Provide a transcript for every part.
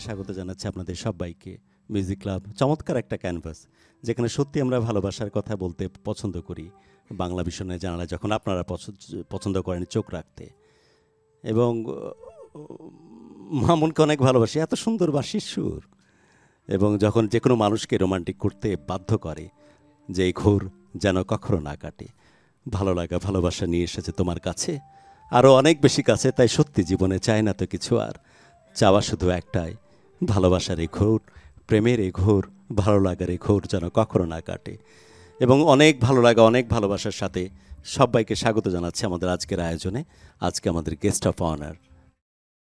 স্বাগত জানাচ্ছি আপনাদের সবাইকে। মিউজিক ক্লাব চমৎকার একটা ক্যানভাস যেখানে সত্যি আমরা ভালোবাসার কথা বলতে পছন্দ করি। বাংলা ভীষণের জানালা যখন আপনারা পছন্দ- পছন্দ করেন চোখ রাখতে। এবং মামুনকে অনেক ভালোবাসি, এত সুন্দর বাসির সুর। এবং যখন যে কোনো মানুষকে রোমান্টিক করতে বাধ্য করে যে এই ঘোর যেন কখনো না কাটে। ভালো লাগা, ভালোবাসা নিয়ে এসেছে তোমার কাছে। আরও অনেক বেশি কাছে, তাই সত্যি জীবনে চায় না তো কিছু আর। চাওয়া শুধু একটাই ভালোবাসার এই ঘোর, প্রেমের এই ঘোর, ভালো লাগার এই ঘোর যেন কখনো না কাটে। এবং অনেক ভালো লাগা, অনেক ভালোবাসার সাথে সবাইকে স্বাগত জানাচ্ছি আমাদের আজকের আয়োজনে। আজকে আমাদের guest of honour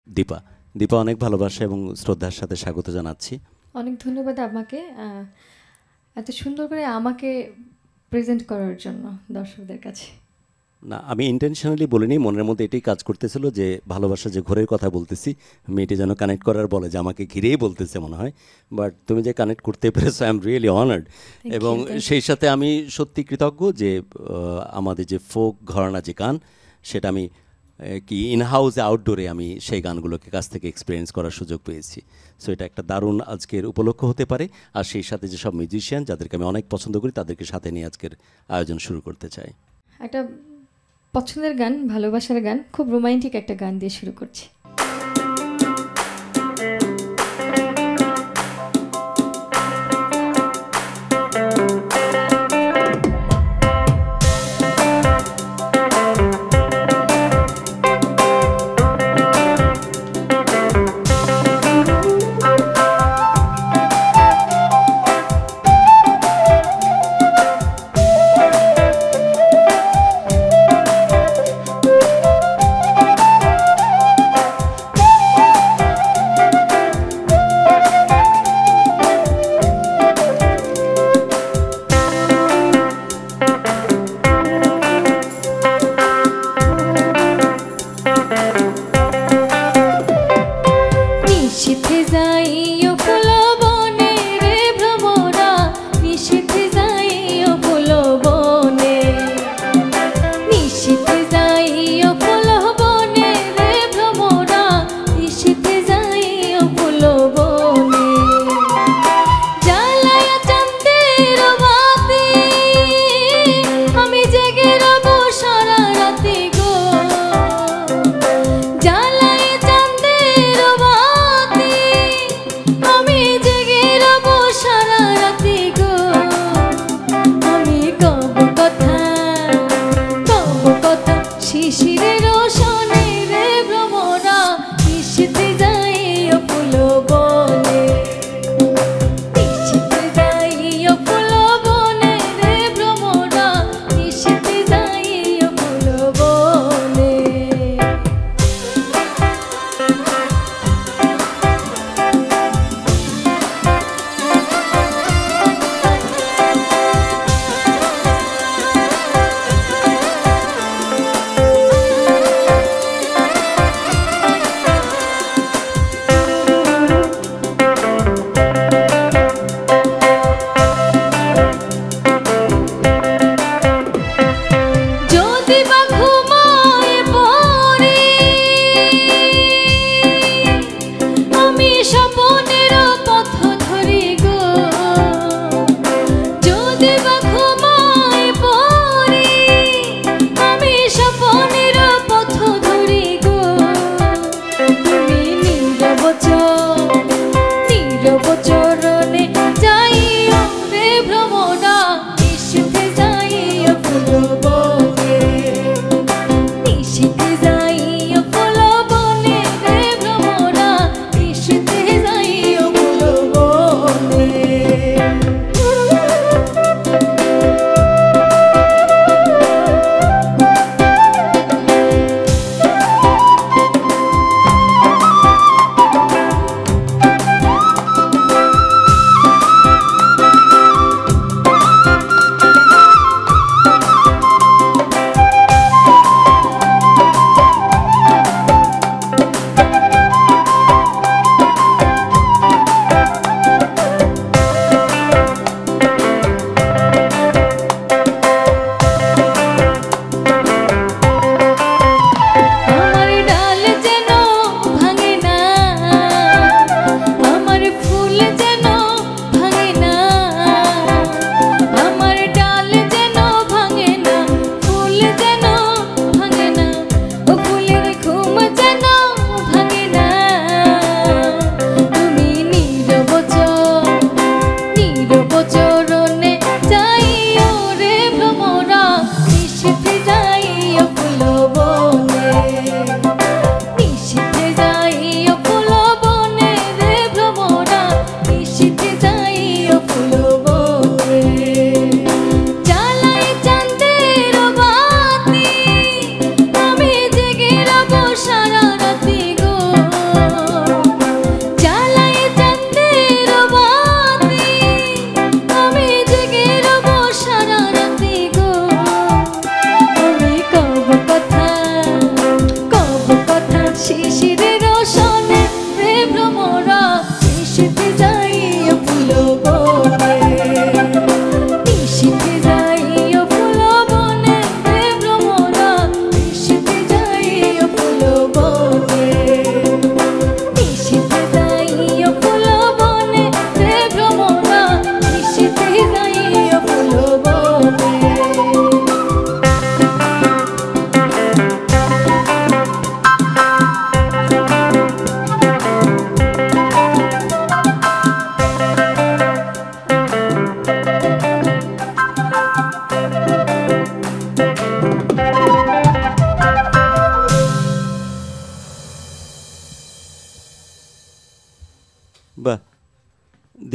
Dipa. Dipa, অনেক ভালোবাসা এবং শ্রদ্ধার সাথে স্বাগত জানাচ্ছি। অনেক ধন্যবাদ আমাকে এত সুন্দর করে আমাকে প্রেজেন্ট করার জন্য দর্শকদের কাছে। না আমি ইন্টেনশনালি বলিনি মনের মধ্যে এটাই কাজ করতেছিল যে ভালোবাসা যে ঘরের কথা বলতেছি মেয়েটি যেন কানেক্ট করার বলে যে আমাকে ঘিরেই বলতেছে মনে হয়। বাট তুমি যে কানেক্ট করতে পেরেছ আই এম রিয়েলি অনার্ড এবং সেই সাথে আমি সত্যি কৃতজ্ঞ যে আমাদের যে ফোক ঘরানা যে গান সেটা আমি কি ইন হাউসে আউটডোরে আমি সেই গানগুলোকে কাছ থেকে এক্সপিরিয়েন্স করার সুযোগ পেয়েছি। সো এটা একটা দারুণ আজকের উপলক্ষ হতে পারে। আর সেই সাথে যেসব মিউজিশিয়ান যাদেরকে আমি অনেক পছন্দ করি তাদেরকে সাথে নিয়ে আজকের আয়োজন শুরু করতে চাই। একটা পছন্দের গান ভালোবাসার গান খুব রোমান্টিক একটা গান দিয়ে শুরু করছি।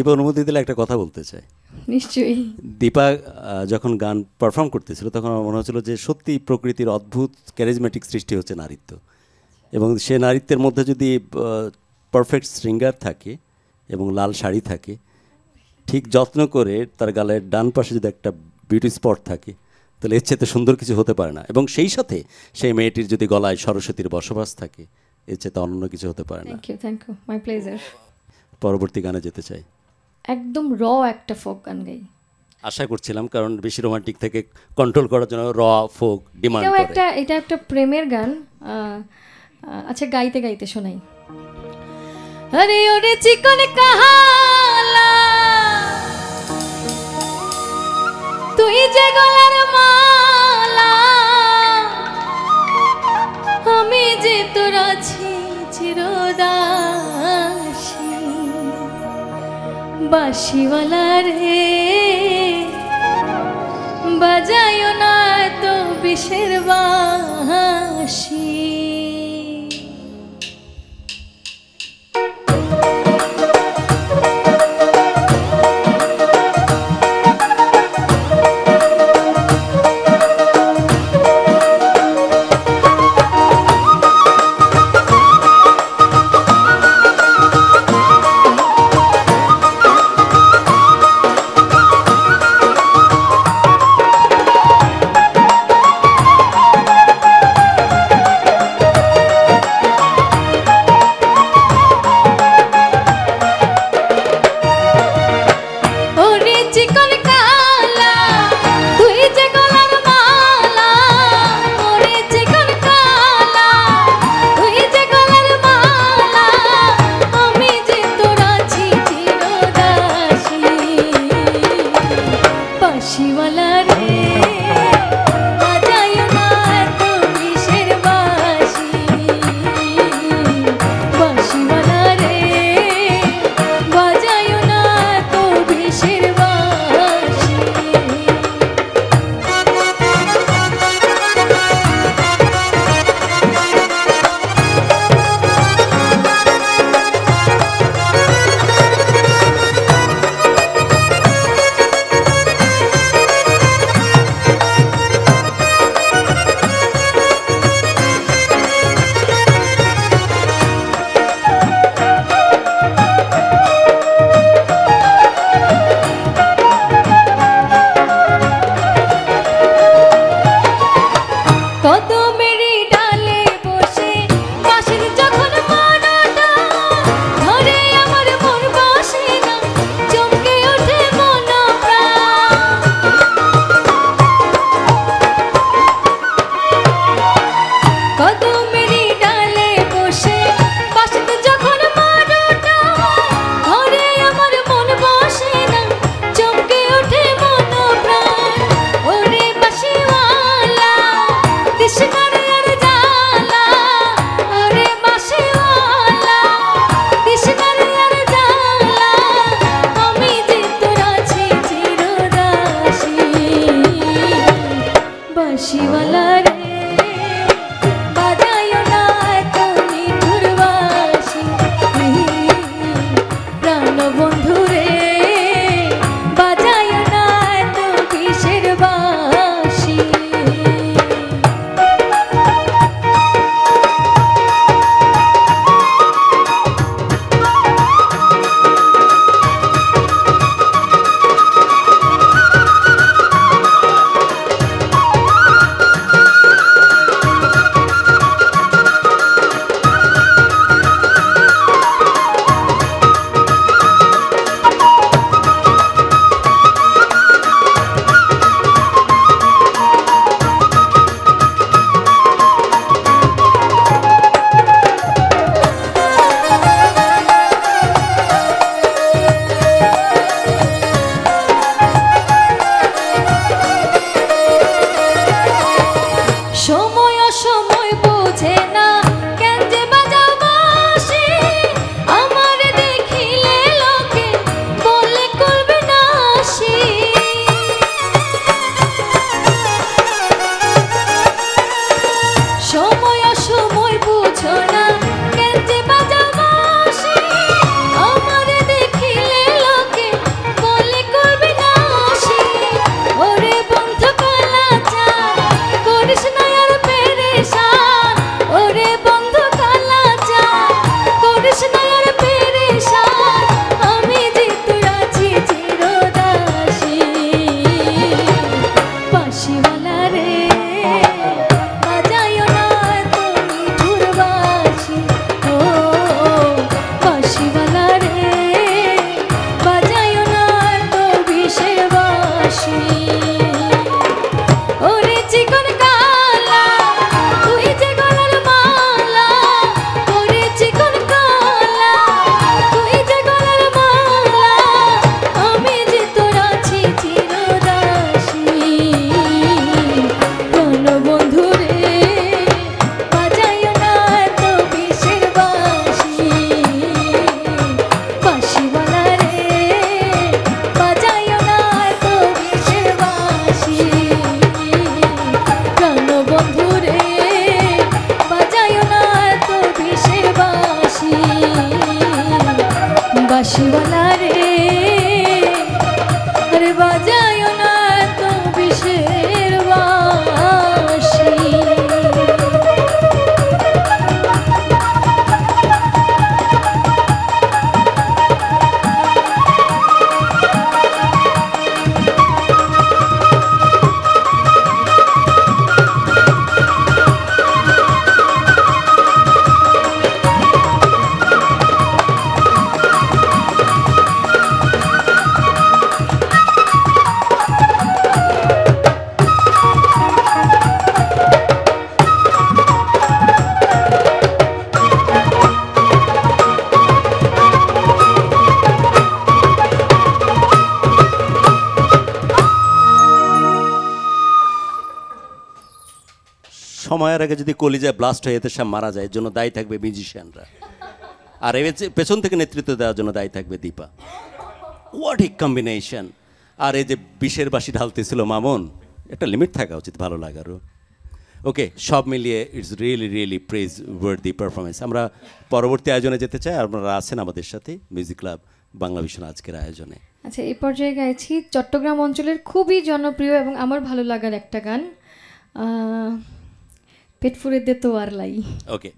দীপা অনুমতি দিলে একটা কথা বলতে চাই। নিশ্চয়ই। দীপা যখন গান পারফর্ম করতেছিল তখন আমার মনে হচ্ছিল যে সত্যি প্রকৃতির অদ্ভুত ক্যারিজমেটিক সৃষ্টি হচ্ছে নারীত্ব। এবং সে নারীত্বের মধ্যে যদি পারফেক্ট শৃঙ্গার থাকে এবং লাল শাড়ি থাকে ঠিক যত্ন করে তার গালের ডান পাশে যদি একটা বিউটি স্পট থাকে তাহলে এর চেয়ে সুন্দর কিছু হতে পারে না। এবং সেই সাথে সেই মেয়েটির যদি গলায় সরস্বতীর বসবাস থাকে এর চেয়ে অন্য কিছু হতে পারে না। পরবর্তী গানে যেতে চাই। একদম র একটা ফোক গান গাই। আশা করছিলাম কারণ বেশি রোমান্টিক থেকে কন্ট্রোল করার জন্য র ফোক ডিমান্ড করে। একটা এটা একটা প্রেমের গান। আচ্ছা গাইতে গাইতে শোনাই। আরে ওরে চিকন কাহালা তুই যে গলার মালা আমি যে তোর আছি চিরদাসী বাসিওয়ালা রে। বাজায় না তো বিষের বাঁশি। সময়ের আগে যদি কলিজায় ব্লাস্ট হয়ে, এতে সব মারা যায়, এর জন্য দায়ী থাকবে মিউজিশিয়ানরা আর এর পেছন থেকে নেতৃত্ব দেওয়ার জন্য দায়ী থাকবে দীপা। হোয়াট ই কম্বিনেশন আর এই যে বিষের বাসি ঢালতেছিল মামুন, একটা লিমিট থাকা উচিত ভালো লাগারও। ওকে সব মিলিয়ে it's really really praiseworthy the performance আমরা পরবর্তী আয়োজনে যেতে চাই, আপনারা আছেন আমাদের সাথে মিউজিক ক্লাব বাংলা ভীষণ আজকের আয়োজনে। আচ্ছা এই পর্যায়ে গাইছি, চট্টগ্রাম অঞ্চলের খুবই জনপ্রিয় এবং আমার ভালো লাগার একটা গান। আহ, পেট ফুরে দে তো আর লাই ওকে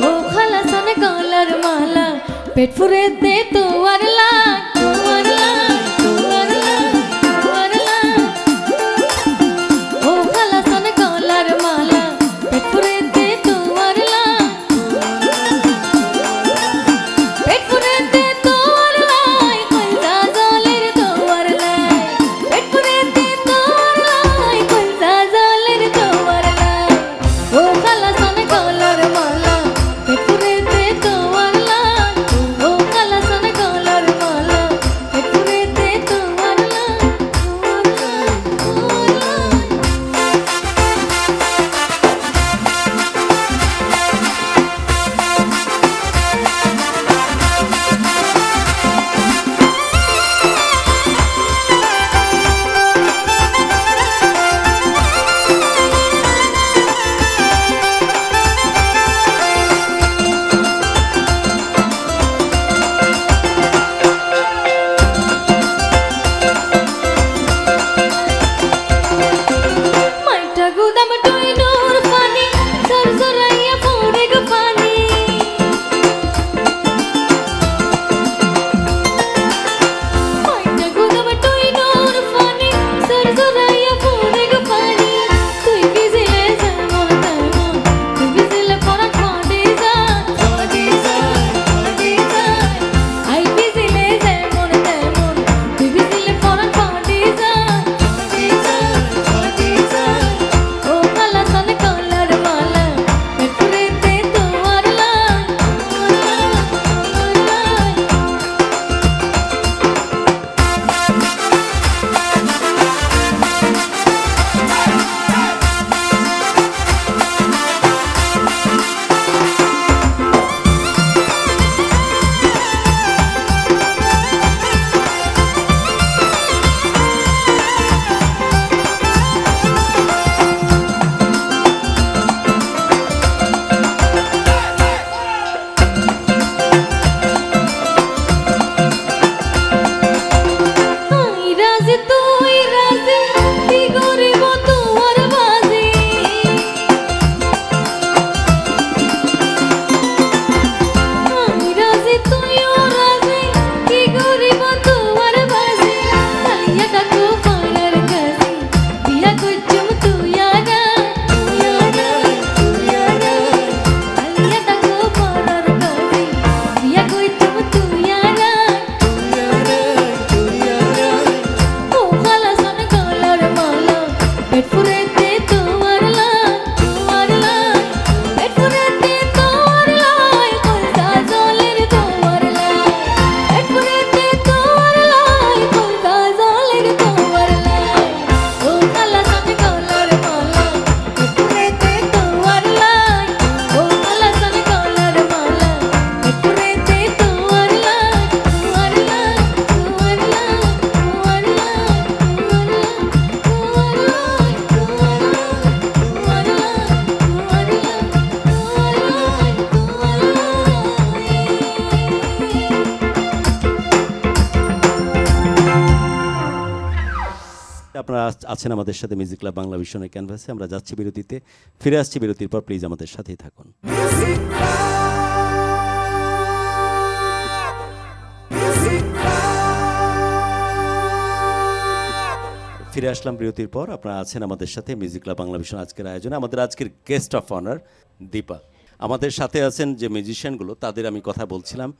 ও আছেন আমাদের সাথে মিউজিক ক্লাব বাংলা ভীষণের ক্যানভাসে। আমরা যাচ্ছি বিরতিতে ফিরে আসছি বিরতির পর প্লিজ আমাদের সাথেই থাকুন। ফিরে আসলাম বিরতির পর। আপনারা আছেন আমাদের সাথে মিউজিক ক্লাব বাংলা ভীষণ আজকের আয়োজনে। আমাদের আজকের গেস্ট অফ অনার দীপা। আমাদের সাথে আছেন যে মিউজিশিয়ানগুলো তাদের আমি কথা বলছিলাম।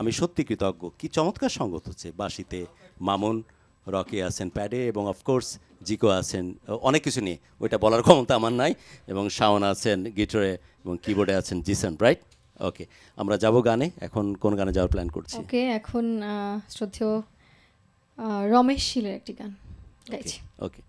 আমি সত্যি কৃতজ্ঞ। কি চমৎকার সঙ্গত হচ্ছে বাঁশিতে মামুন রকি আছেন প্যাডে এবং অফকোর্স জিকো আছেন। অনেক কিছু নিয়ে। ওইটা বলার ক্ষমতা আমার নাই। এবং শাওন আছেন গিটারে এবং কিবোর্ডে আছেন জিসান রাইট ওকে আমরা যাব গানে। এখন কোন গানে যাওয়ার প্ল্যান করছি? ওকে এখন শ্রদ্ধেয় রমেশ শীলের একটি গান গাইছি। ওকে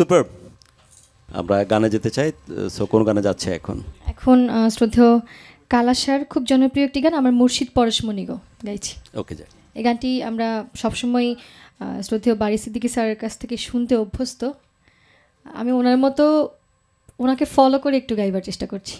সুপার আমরা গানে যেতে চাই সো কোন গানে যাচ্ছে এখন? এখন শ্রদ্ধেয় কালাসার খুব জনপ্রিয় একটি গান আমার মুর্শিদ পরশমণি গো গাইছি। ওকে যাই। এই গানটি আমরা সবসময় শ্রদ্ধেয় বারি সিদ্দিকি স্যারের কাছ থেকে শুনতে অভ্যস্ত। আমি ওনার মতো ওনাকে ফলো করে একটু গাইবার চেষ্টা করছি।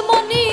Simonia.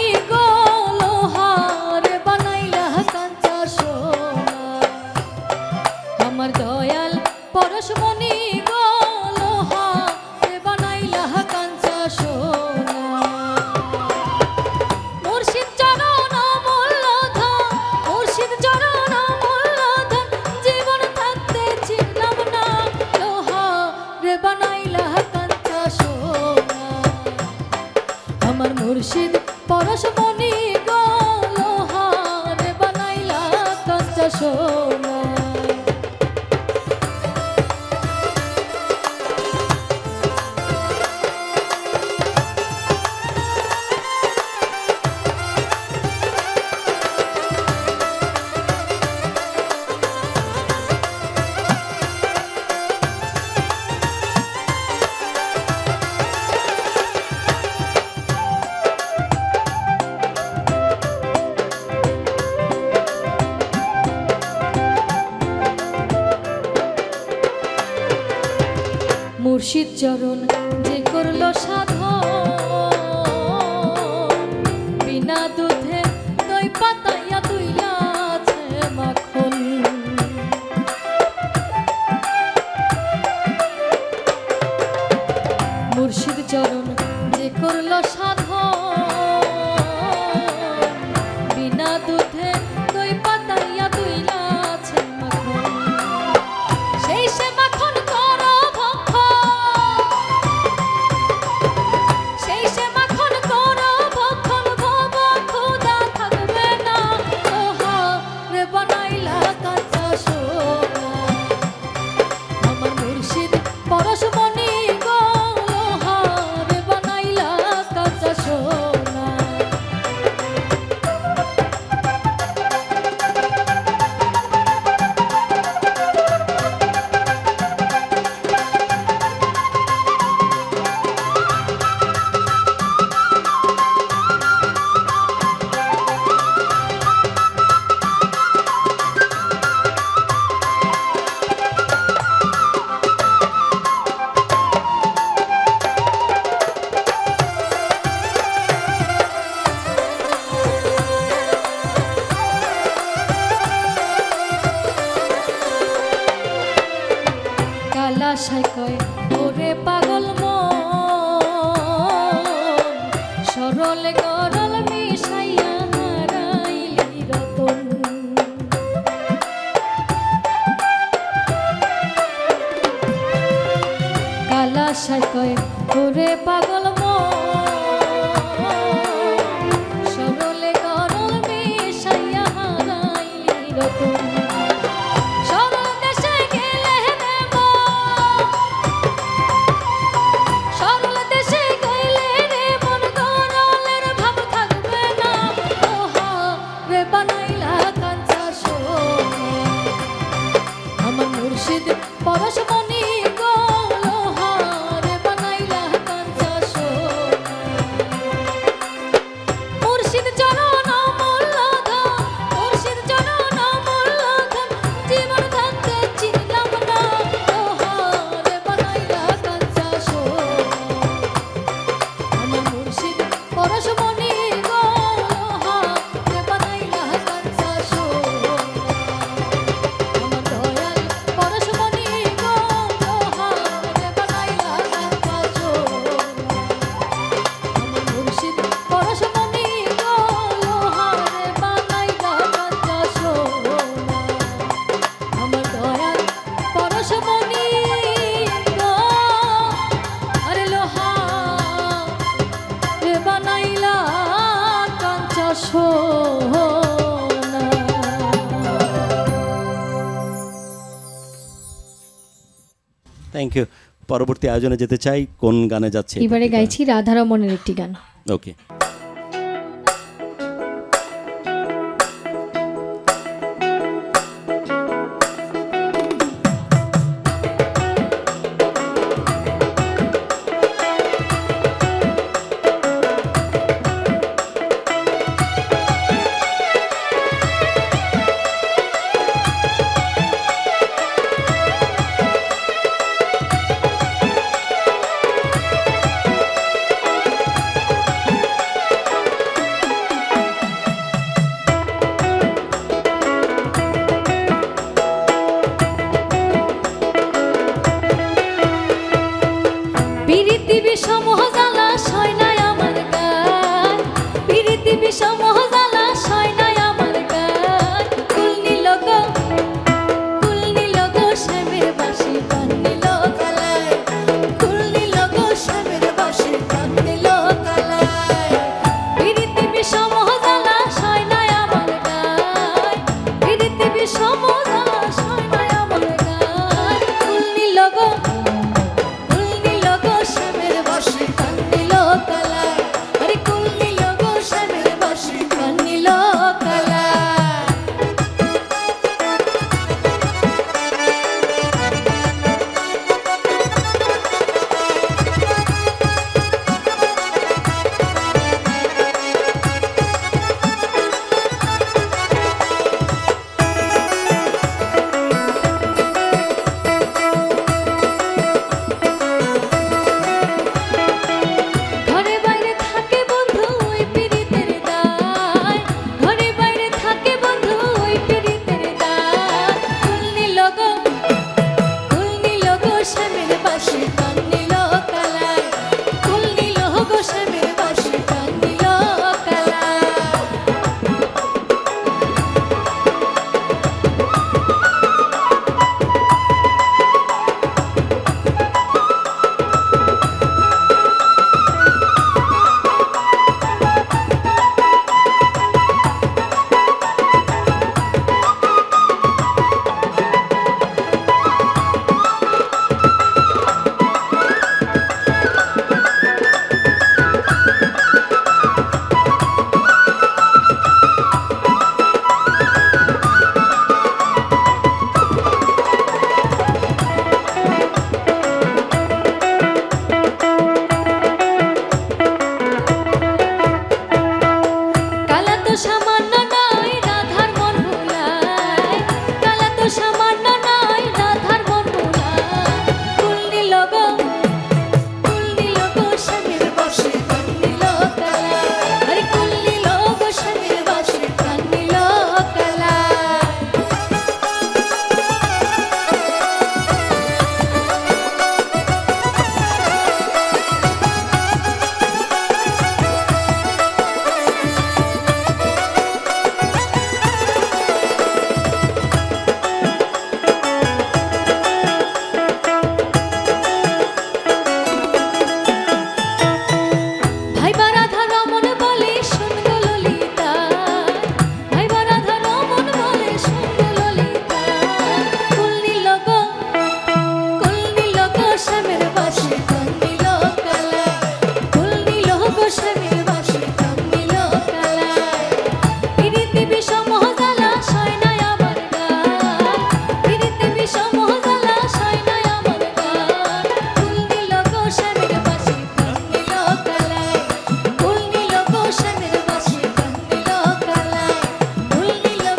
থ্যাংক ইউ পরবর্তী আয়োজনে যেতে চাই কোন গানে যাচ্ছে এবারে গাইছি রাধারমণের একটি গান। ওকে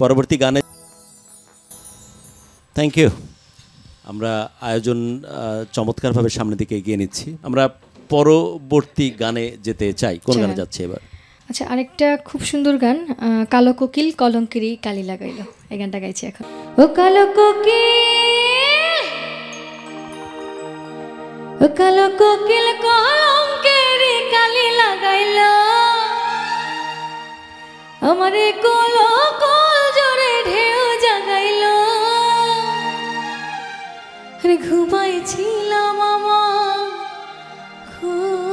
পরবর্তী গানে থ্যাংক ইউ আমরা আয়োজন চমৎকারভাবে সামনের দিকে এগিয়ে নিচ্ছি। আমরা পরবর্তী গানে যেতে চাই। কোন গানে যাচ্ছে এবার? আচ্ছা আরেকটা খুব সুন্দর গান কালো কোকিল কলঙ্কিরি কালি লাগাইল। এই গানটা গাইছি এখন। ও কালো কোকিল ও কালো কোকিল কলঙ্কিরি কালি লাগাইল। আমারে কলঙ্ক রাত্রে ঘুমাইছিলাম আমার। খুব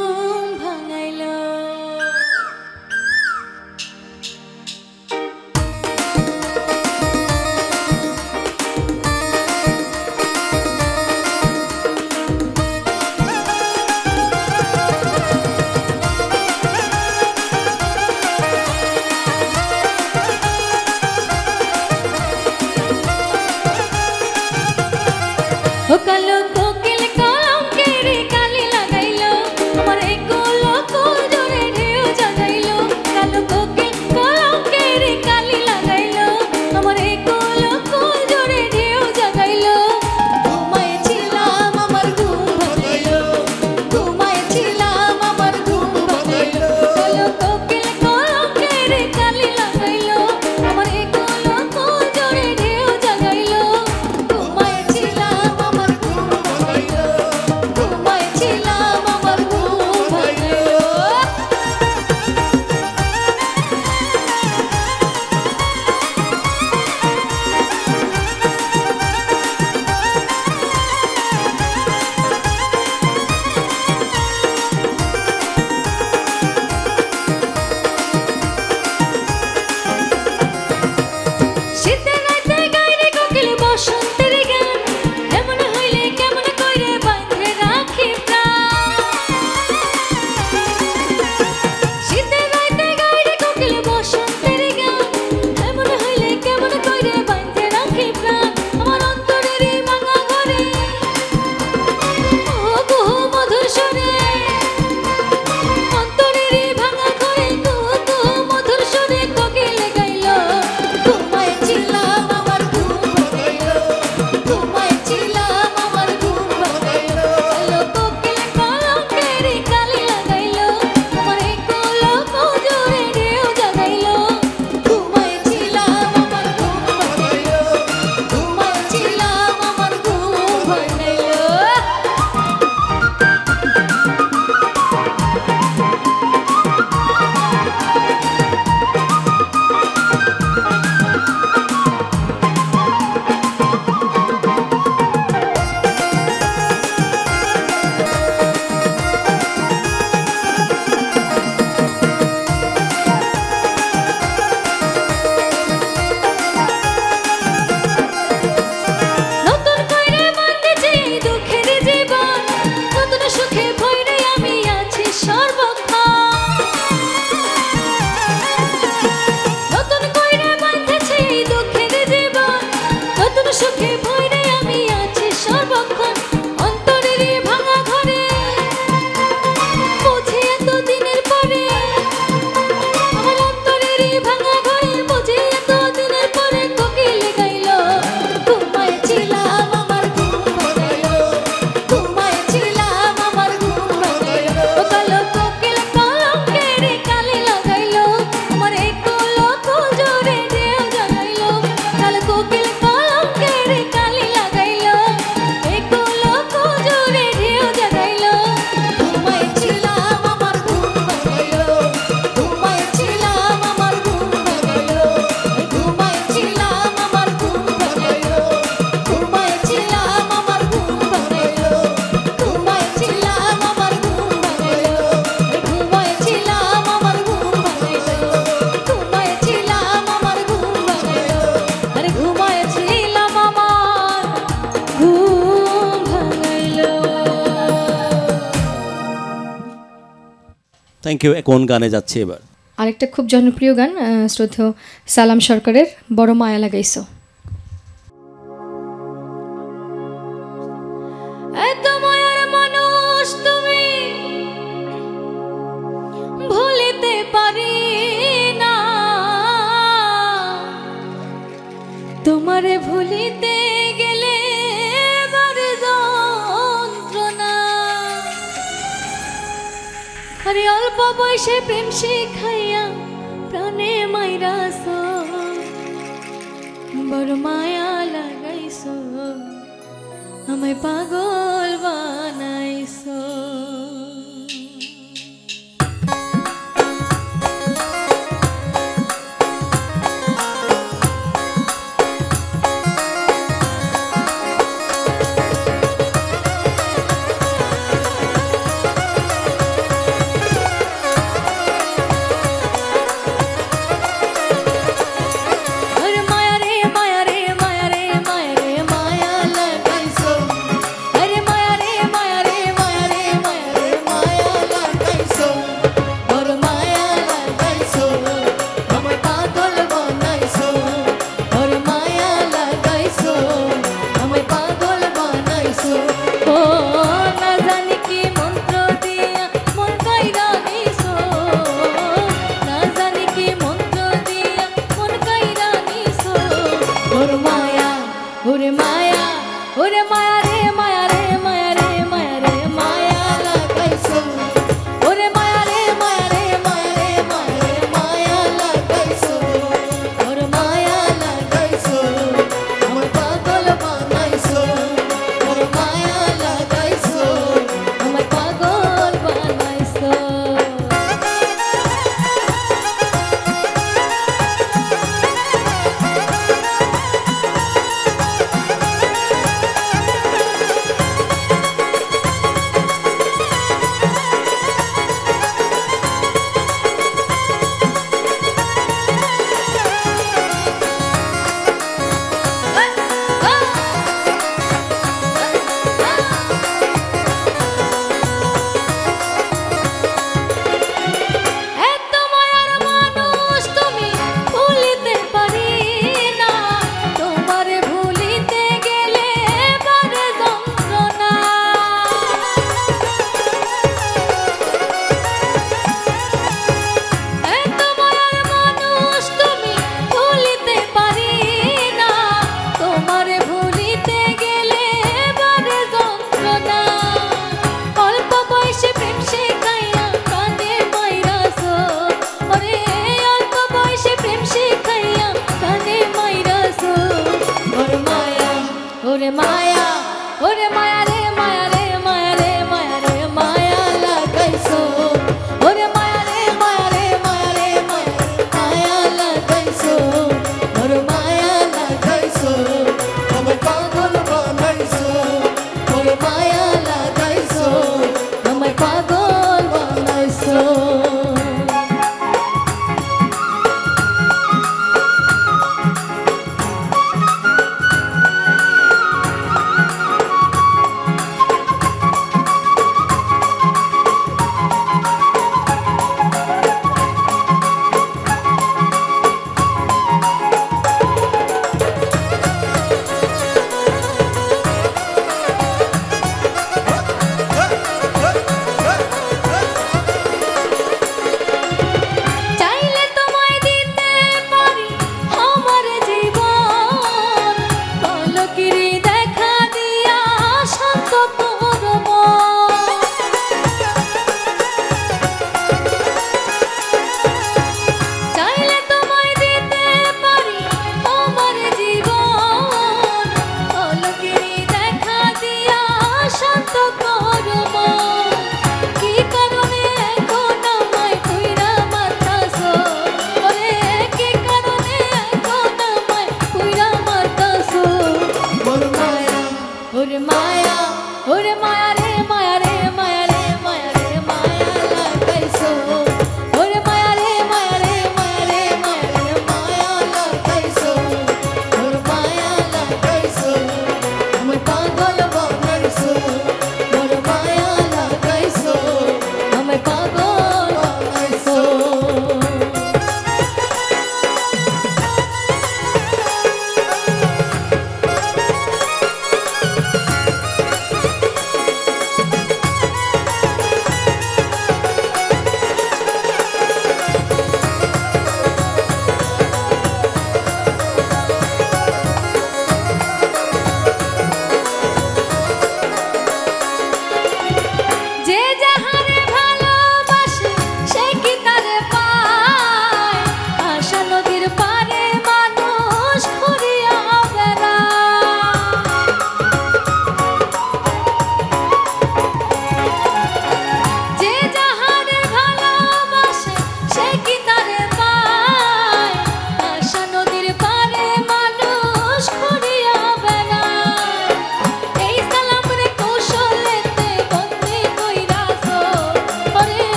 থ্যাংক ইউ কোন গানে যাচ্ছে এবার? আরেকটা খুব জনপ্রিয় গান শ্রদ্ধেয় সালাম সরকারের, বড় মায়া লাগাইছো।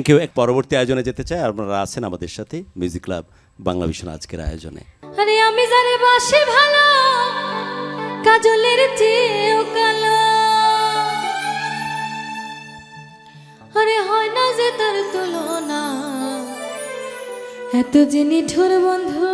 Thank you. এক পরবর্তী আয়োজনে যেতে চাই। আপনারা আছেন আমাদের সাথে মিউজিক ক্লাব বাংলা ভীষণ আজকের আয়োজনে। আরে আমি জানি বাসে ভালো, কাজলের চেয়েও কালো। আরে হয় না যে তার তুলনা, এত যে নিঠুর বন্ধু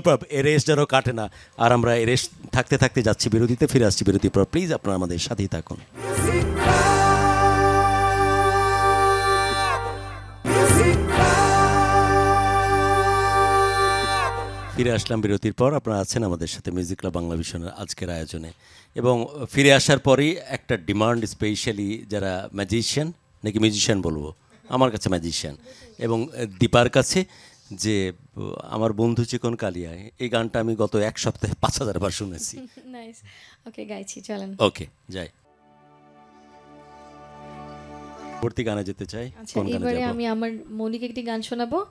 সুপার এ রেস যেন কাটে না। আর আমরা এ রেস থাকতে থাকতে যাচ্ছি, বিরতিতে ফিরে আসছি বিরতির পর প্লিজ আপনারা আমাদের সাথেই থাকুন। ফিরে আসলাম বিরতির পর, আপনারা আছেন আমাদের সাথে মিউজিক ক্লাব বাংলা ভিশনের আজকের আয়োজনে। এবং ফিরে আসার পরেই একটা ডিমান্ড স্পেশালি যারা ম্যাজিশিয়ান নাকি মিউজিশিয়ান বলব? আমার কাছে ম্যাজিশিয়ান এবং দীপার কাছে যে আমার বন্ধু চিকন কালিয়ায় এই গানটা আমি গত এক সপ্তাহে পাঁচ হাজার বার শুনেছি। ওকে গাইছি চলেন। ওকে যাই। পরবর্তী গানে যেতে চাই আচ্ছা এবারে আমি আমার মৌলিক একটি গান শোনাবো।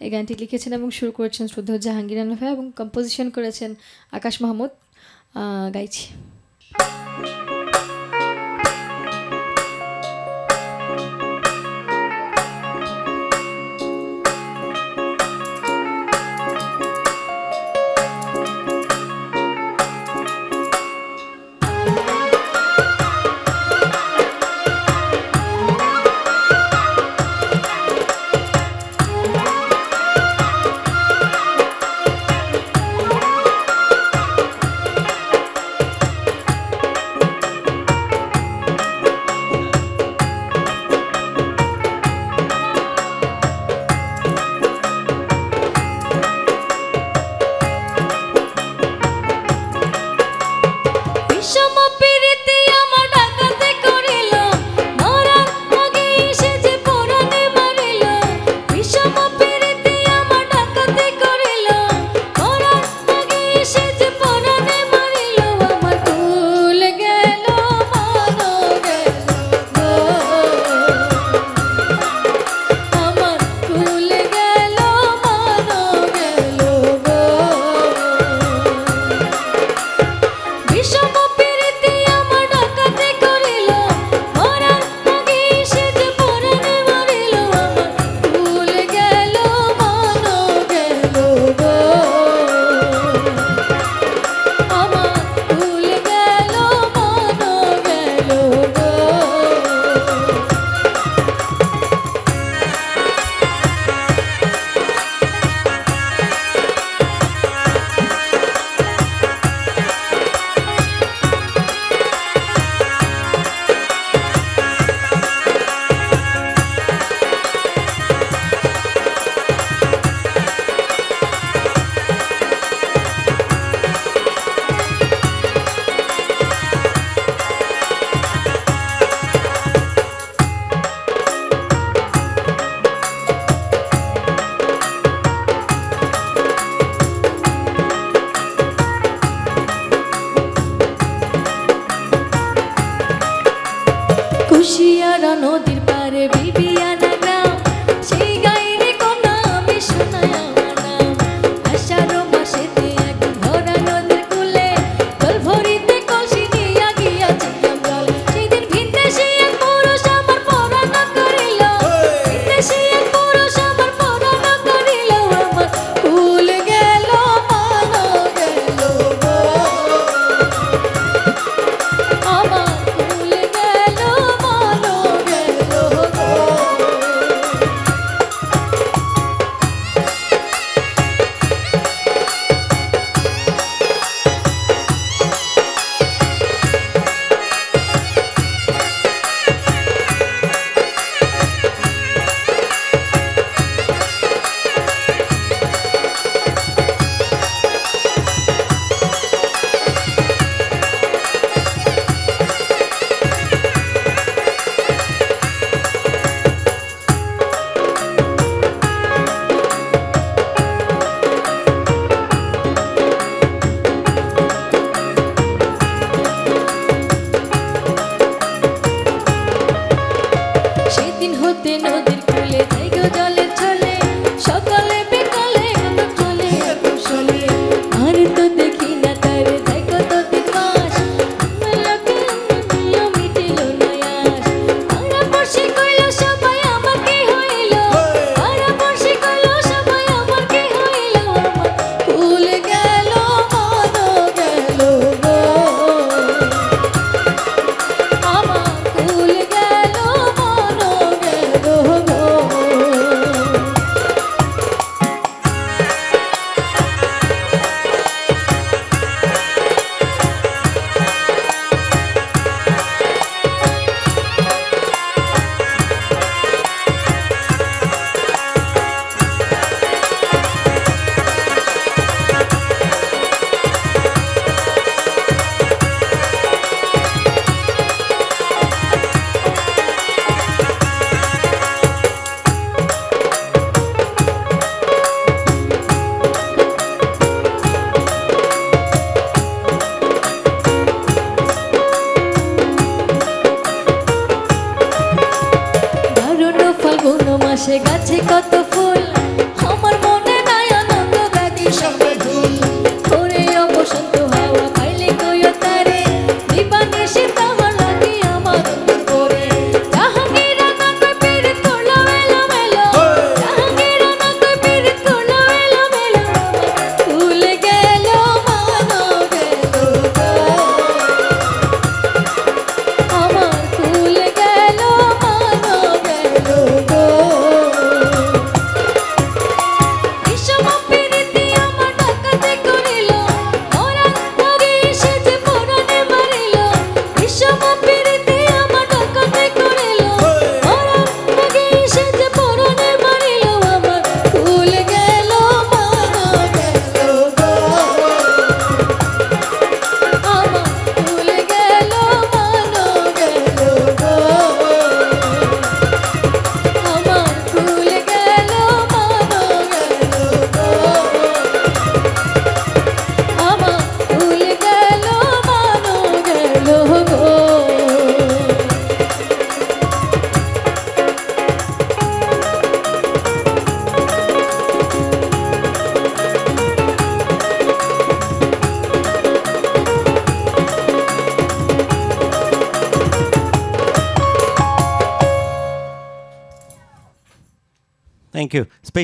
এই গানটি লিখেছেন এবং সুর করেছেন শ্রদ্ধা জাহাঙ্গীর এবং কম্পোজিশন করেছেন আকাশ মাহমুদ। গাইছি।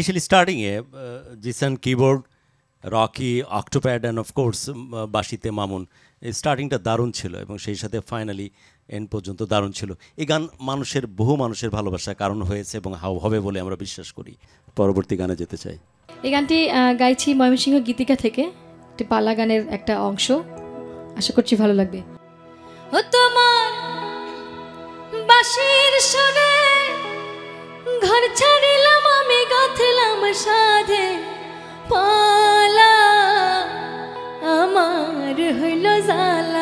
Especially starting A Zisan keyboard Rocky octopad and of course বাসিতে Mamun এই স্টার্টিংটা দারুণ ছিল এবং সেই সাথে ফাইনালি এন্ড পর্যন্ত দারুণ ছিল। এই গান মানুষের বহু মানুষের ভালোবাসার কারণ হয়েছে এবং হাও হবে বলে আমরা বিশ্বাস করি। পরবর্তী গানে যেতে চাই। এই গানটি আহ, গাইছি ময়মনসিংহ গীতিকা থেকে একটি পালা গানের একটা অংশ। আশা করছি ভালো লাগবে। ও তোমার বাঁশির ঘর গাথলাম সাধে পালা আমার হইল জালা